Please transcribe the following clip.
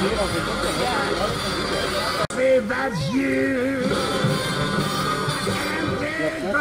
Say that's you. And